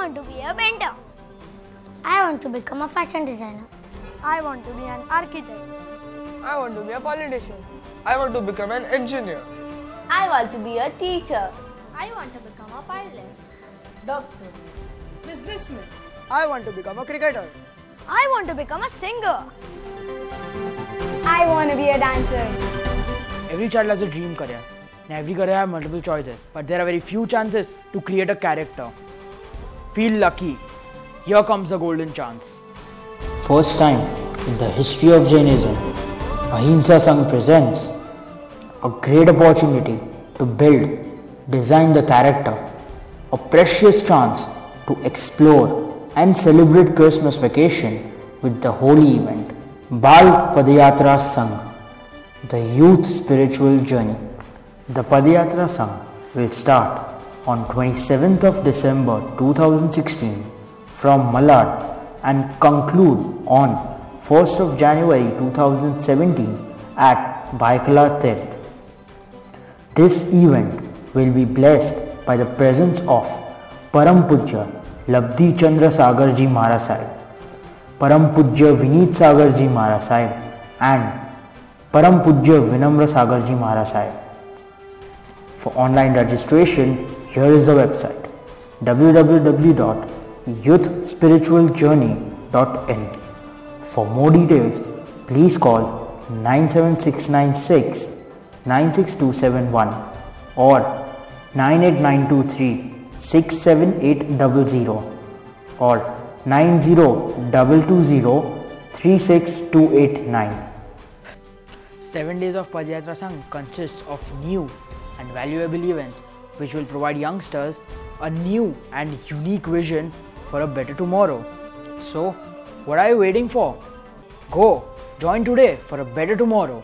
want to be a painter. I want to become a fashion designer. I want to be an architect. I want to be a politician. I want to become an engineer. I want to be a teacher. I want to become a pilot. Doctor. Businessman. I want to become a cricketer. I want to become a singer. I want to be a dancer. Every child has a dream career, and every career has multiple choices, but there are very few chances to create a character. Feel lucky. Here comes the golden chance. First time in the history of Jainism, Ahimsa Sangh presents a great opportunity to build, design the character, a precious chance to explore and celebrate Christmas vacation with the holy event Bal Padayatra Sangh, the youth spiritual journey. The Padayatra Sangh will start on 27th of December 2016 from Malad and conclude on 1st of January 2017 at Baikala Tirth. This event will be blessed by the presence of Param Pujya Labdi Chandra Sagar Ji Maharaj Sahib, Param Pujya Vineet Sagar Ji Maharaj and Param Pujya Vinamra Sagar Ji Maharaj For online registration, here is the website www.youthspiritualjourney.in. For more details, please call 97696 96271 or 98923 67800 or 90220 36289. Seven days of Padayatra Sangh consists of new and valuable events which will provide youngsters a new and unique vision for a better tomorrow. So, what are you waiting for? Go, join today for a better tomorrow.